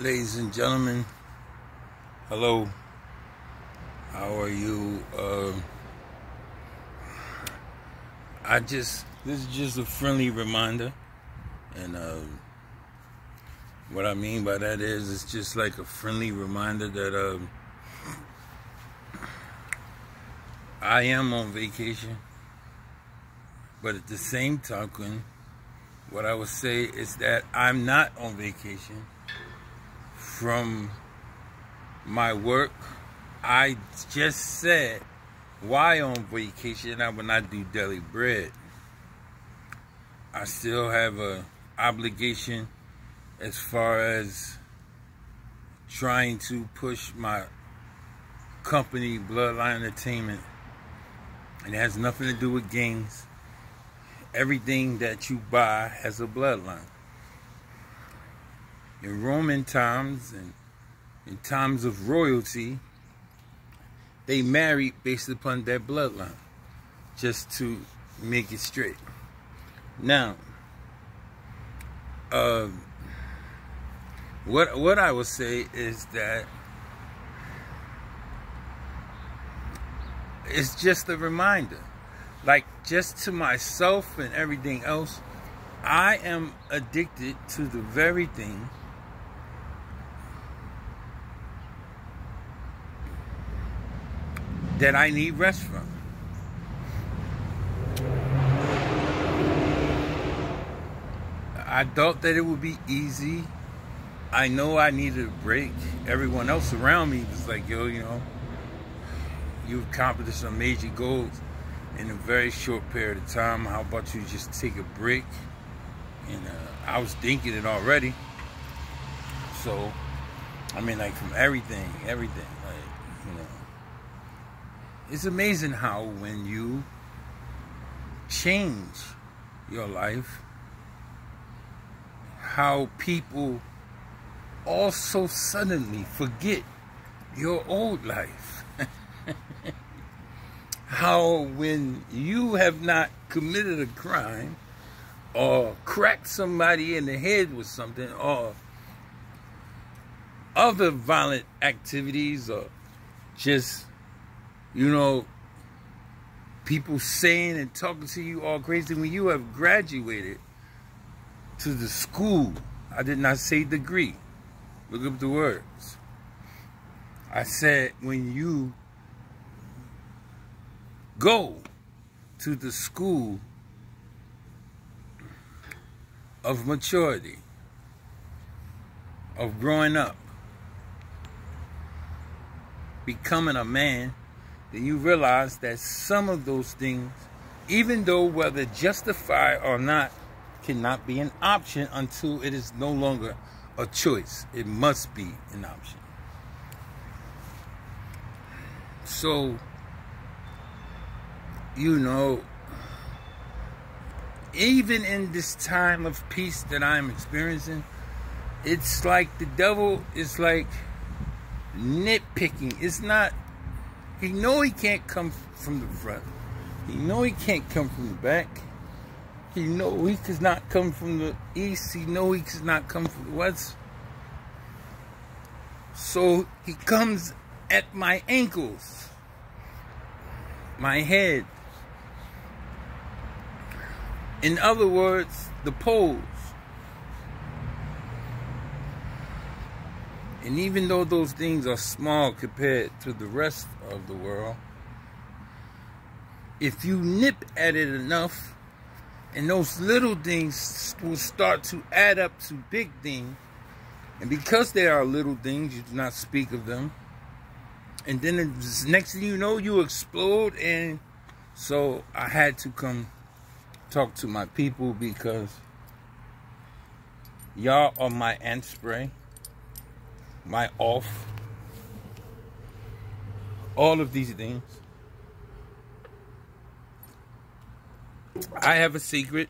ladies and gentlemen. Hello. How are you? Uh, I just this is just a friendly reminder, and uh, what I mean by that is it's just like a friendly reminder that uh, I am on vacation, but at the same token, what I would say is that I'm not on vacation from my work. I just said why on vacation I would not do daily bread. I still have a obligation as far as trying to push my company Bloodline Entertainment. And it has nothing to do with games. Everything that you buy has a bloodline in Roman times and in times of royalty, they married based upon their bloodline, just to make it straight. Now, uh, what what I would say is that it's just a reminder, like just to myself and everything else. I am addicted to the very thing that I need rest from. I thought that it would be easy. I know I needed a break. Everyone else around me was like, yo, you know, you've accomplished some major goals in a very short period of time. How about you just take a break? And uh, I was thinking it already. So, I mean, like from everything, everything. Like, you know, it's amazing how when you change your life, how people also suddenly forget your old life. how when you have not committed a crime or cracked somebody in the head with something or other violent activities or just you know, people saying and talking to you all crazy when you have graduated to the school. I did not say degree. Look up the words. I said when you go to the school of maturity, of growing up, becoming a man, then you realize that some of those things, even though whether justified or not, cannot be an option until it is no longer a choice. It must be an option. So, you know, even in this time of peace that I'm experiencing, it's like the devil is like nitpicking. It's not he know he can't come from the front. He know he can't come from the back. He know he does not come from the east. He know he does not come from the west. So he comes at my ankles, my head. In other words, the poles. And even though those things are small compared to the rest of the world, if you nip at it enough, and those little things will start to add up to big things, and because they are little things, you do not speak of them. And then the next thing you know, you explode. And so I had to come talk to my people because y'all are my ant spray my off, all of these things. I have a secret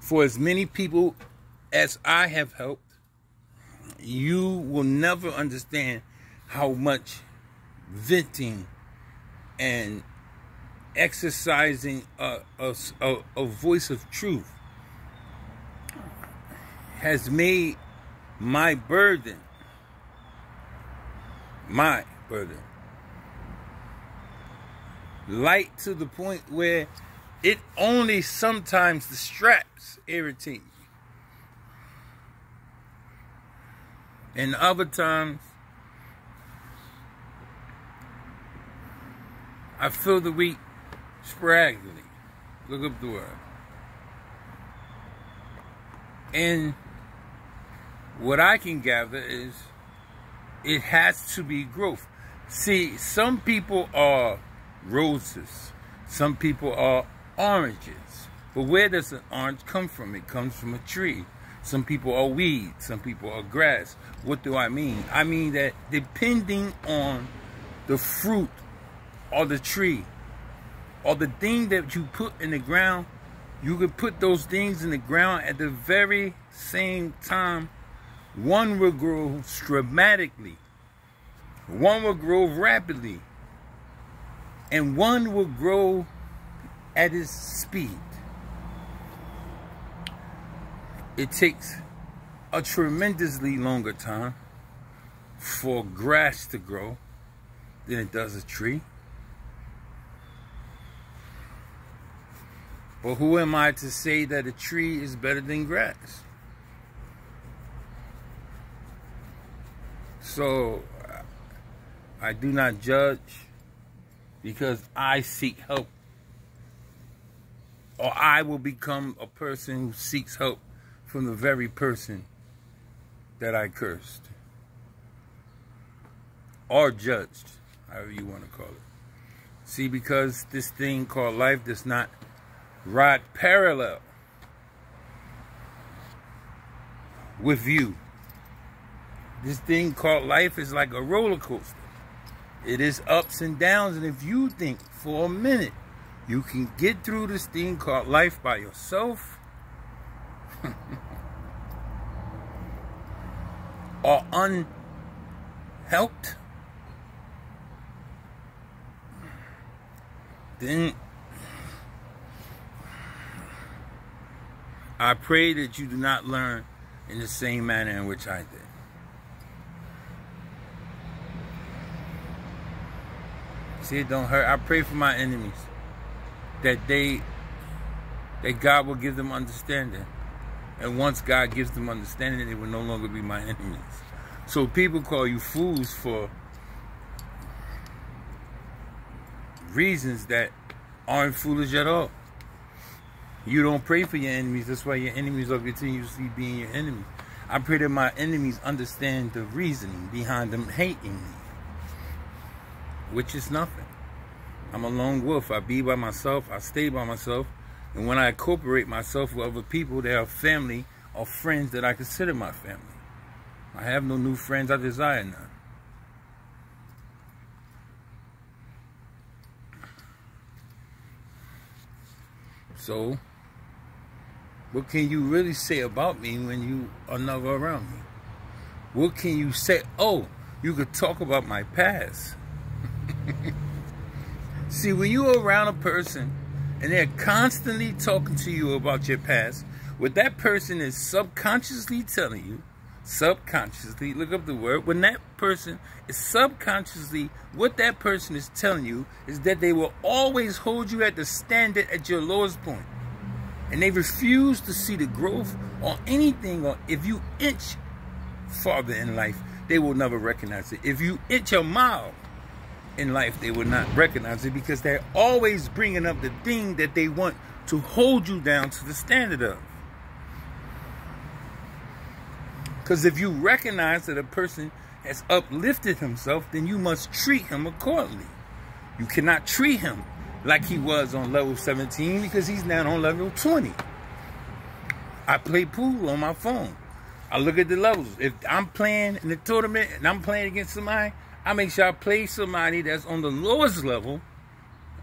for as many people as I have helped. You will never understand how much venting and exercising a, a, a, a voice of truth has made my burden. My burden. Light to the point where it only sometimes the straps irritate me. And other times, I feel the weight sporadically. Look up the word. And what I can gather is it has to be growth. See, some people are roses. Some people are oranges. But where does an orange come from? It comes from a tree. Some people are weeds. Some people are grass. What do I mean? I mean that depending on the fruit or the tree or the thing that you put in the ground you could put those things in the ground at the very same time. One will grow dramatically. One will grow rapidly. And one will grow at its speed. It takes a tremendously longer time for grass to grow than it does a tree. But who am I to say that a tree is better than grass? So I do not judge because I seek help. Or I will become a person who seeks help from the very person that I cursed. Or judged, however you want to call it. See, because this thing called life does not ride parallel with you. This thing called life is like a roller coaster. It is ups and downs, and if you think for a minute you can get through this thing called life by yourself, or unhelped, then I pray that you do not learn in the same manner in which I did. See, it don't hurt. I pray for my enemies that they, that God will give them understanding. And once God gives them understanding, they will no longer be my enemies. So people call you fools for reasons that aren't foolish at all. You don't pray for your enemies. That's why your enemies are continuously being your enemy. I pray that my enemies understand the reasoning behind them hating me. Which is nothing. I'm a lone wolf. I be by myself. I stay by myself. And when I incorporate myself with other people, they are family or friends that I consider my family. I have no new friends. I desire none. So, what can you really say about me when you are never around me? What can you say? Oh, you could talk about my past. See, when you're around a person and they're constantly talking to you about your past, what that person is subconsciously telling you, subconsciously, look up the word, when that person is subconsciously, what that person is telling you is that they will always hold you at the standard at your lowest point. And they refuse to see the growth or anything or if you inch farther in life they will never recognize it. If you inch a mile in life they will not recognize it because they're always bringing up the thing that they want to hold you down to the standard of because if you recognize that a person has uplifted himself then you must treat him accordingly you cannot treat him like he was on level 17 because he's now on level 20. I play pool on my phone. I look at the levels. If I'm playing in the tournament and I'm playing against somebody, I make sure I play somebody that's on the lowest level.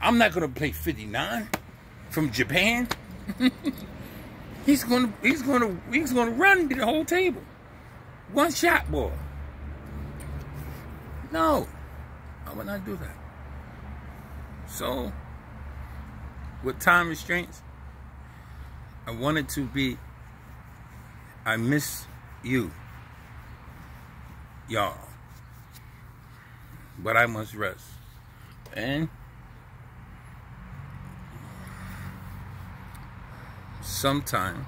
I'm not gonna play 59 from Japan. he's gonna he's gonna he's gonna run the whole table. One shot boy. No, I would not do that. So with time restraints, I wanted to be, I miss you. y'all. But I must rest. And sometimes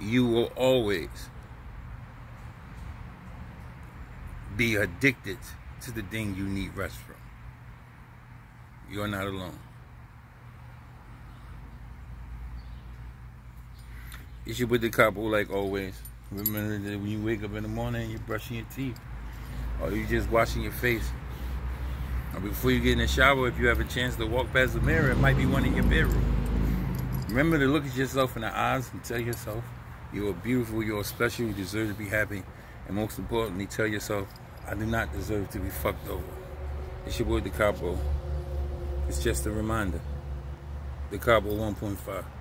you will always be addicted to the thing you need rest from. You're not alone. You should put the couple like always. Remember that when you wake up in the morning, you're brushing your teeth. Or you're just washing your face. Or before you get in the shower, if you have a chance to walk past the mirror, it might be one in your bedroom. Remember to look at yourself in the eyes and tell yourself you are beautiful, you are special, you deserve to be happy. And most importantly, tell yourself, I do not deserve to be fucked over. It's your boy, Decopbo. It's just a reminder. Decopbo 1.5.